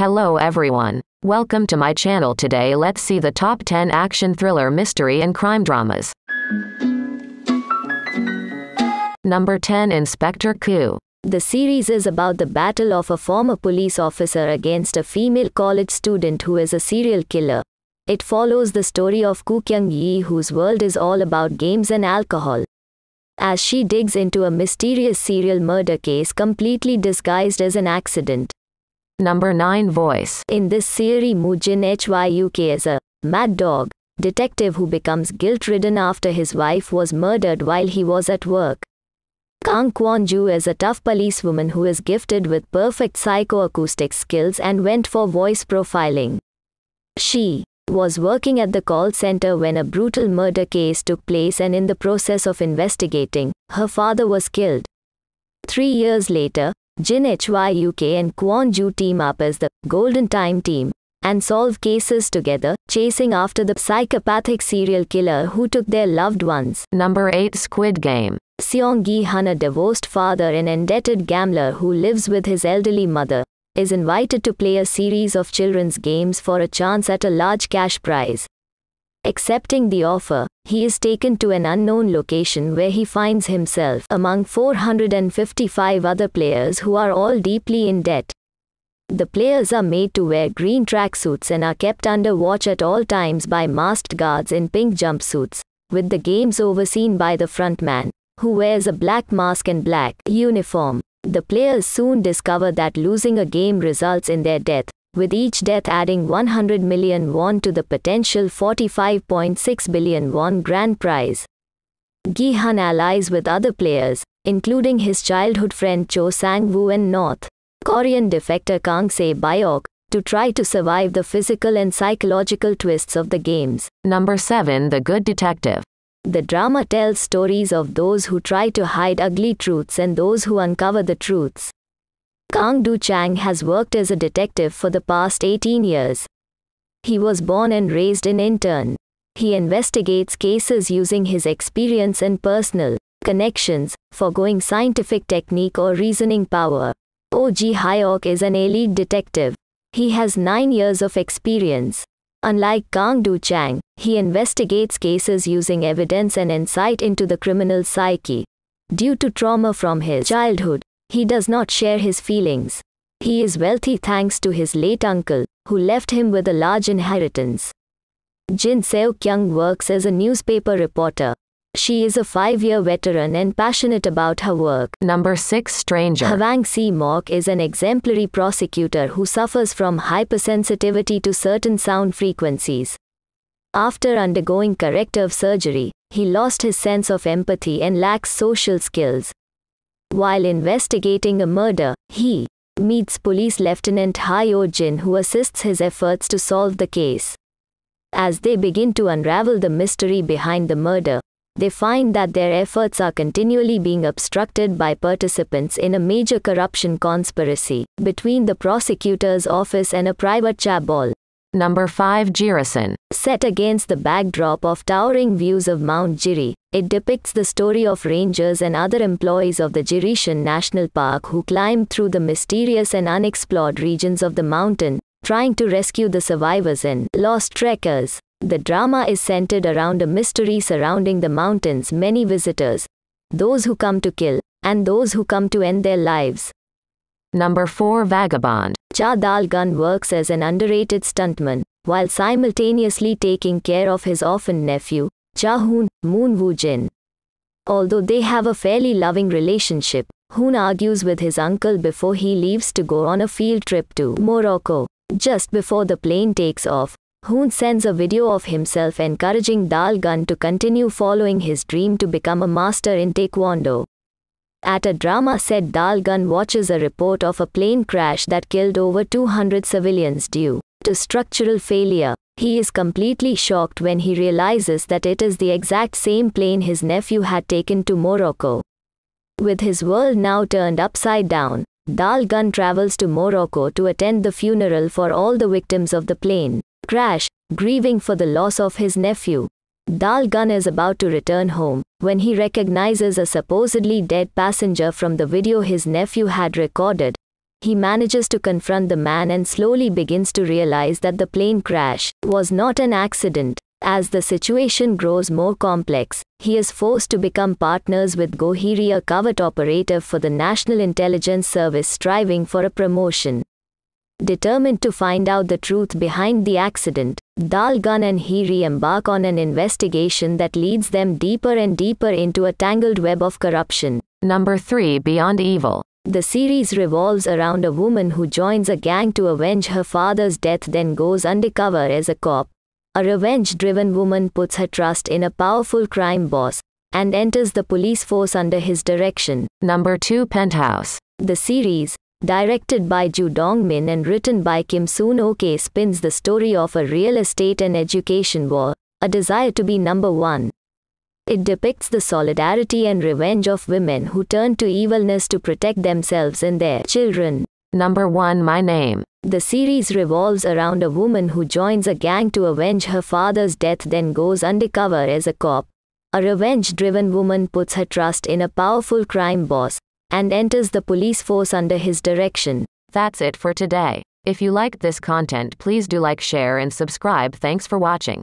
Hello everyone. Welcome to my channel today let's see the top 10 action thriller mystery and crime dramas. Number 10 Inspector Koo. The series is about the battle of a former police officer against a female college student who is a serial killer. It follows the story of Koo Kyung Yi whose world is all about games and alcohol. As she digs into a mysterious serial murder case completely disguised as an accident. Number 9 Voice. In this series, Mujin Hyuk is a mad dog detective who becomes guilt-ridden after his wife was murdered while he was at work. Kang Kwon-ju is a tough policewoman who is gifted with perfect psychoacoustic skills and went for voice profiling. She was working at the call center when a brutal murder case took place and in the process of investigating, her father was killed. Three years later, Jin Hyuk and Kwon Ju team up as the Golden Time team and solve cases together, chasing after the psychopathic serial killer who took their loved ones. Number 8 Squid Game. Seong Gi Han, a divorced father and indebted gambler who lives with his elderly mother, is invited to play a series of children's games for a chance at a large cash prize. Accepting the offer, he is taken to an unknown location where he finds himself among 455 other players who are all deeply in debt. The players are made to wear green tracksuits and are kept under watch at all times by masked guards in pink jumpsuits, with the games overseen by the frontman, who wears a black mask and black uniform. The players soon discover that losing a game results in their death, with each death adding 100 million won to the potential 45.6 billion won grand prize. Gi-han allies with other players, including his childhood friend Cho Sang-woo and North Korean defector Kang Se-byok, to try to survive the physical and psychological twists of the games. Number 7 The Good Detective. The drama tells stories of those who try to hide ugly truths and those who uncover the truths. Kang Du Chang has worked as a detective for the past 18 years. He was born and raised in Incheon. He investigates cases using his experience and personal connections, foregoing scientific technique or reasoning power. Ji Hyuk is an elite detective. He has 9 years of experience. Unlike Kang Du Chang, he investigates cases using evidence and insight into the criminal's psyche. Due to trauma from his childhood, he does not share his feelings. He is wealthy thanks to his late uncle, who left him with a large inheritance. Jin Seo Kyung works as a newspaper reporter. She is a five-year veteran and passionate about her work. Number 6 Stranger. Hwang Si Mok is an exemplary prosecutor who suffers from hypersensitivity to certain sound frequencies. After undergoing corrective surgery, he lost his sense of empathy and lacks social skills. While investigating a murder, he meets Police Lieutenant Hyo Jin who assists his efforts to solve the case. As they begin to unravel the mystery behind the murder, they find that their efforts are continually being obstructed by participants in a major corruption conspiracy between the prosecutor's office and a private cabal. Number 5 Jirisan. Set against the backdrop of towering views of Mount Jiri, it depicts the story of rangers and other employees of the Jirisan National Park who climb through the mysterious and unexplored regions of the mountain, trying to rescue the survivors and lost trekkers. The drama is centered around a mystery surrounding the mountain's many visitors, those who come to kill, and those who come to end their lives. Number 4 Vagabond. Cha Dal-gun works as an underrated stuntman, while simultaneously taking care of his orphan nephew, Cha Hoon, Moon Woo Jin. Although they have a fairly loving relationship, Hoon argues with his uncle before he leaves to go on a field trip to Morocco. Just before the plane takes off, Hoon sends a video of himself encouraging Dal-gun to continue following his dream to become a master in Taekwondo. At a drama set Dal-gun watches a report of a plane crash that killed over 200 civilians due to structural failure. He is completely shocked when he realizes that it is the exact same plane his nephew had taken to Morocco. With his world now turned upside down, Dal-gun travels to Morocco to attend the funeral for all the victims of the plane crash, grieving for the loss of his nephew. Dal-gun is about to return home when he recognizes a supposedly dead passenger from the video his nephew had recorded. he manages to confront the man and slowly begins to realize that the plane crash was not an accident. As the situation grows more complex, he is forced to become partners with Gohiri, a covert operative for the National Intelligence Service striving for a promotion. Determined to find out the truth behind the accident, Dalgun and Hiri embark on an investigation that leads them deeper and deeper into a tangled web of corruption. Number 3 Beyond Evil. The series revolves around a woman who joins a gang to avenge her father's death, then goes undercover as a cop. A revenge driven woman puts her trust in a powerful crime boss and enters the police force under his direction. Number 2 Penthouse. The series, directed by Ju Dongmin and written by Kim Soon Ok, spins the story of a real estate and education war, a desire to be number one. It depicts the solidarity and revenge of women who turn to evilness to protect themselves and their children. Number 1 My Name. The series revolves around a woman who joins a gang to avenge her father's death, then goes undercover as a cop. A revenge driven woman puts her trust in a powerful crime boss and enters the police force under his direction. That's it for today. If you liked this content, please do like, share, and subscribe. Thanks for watching.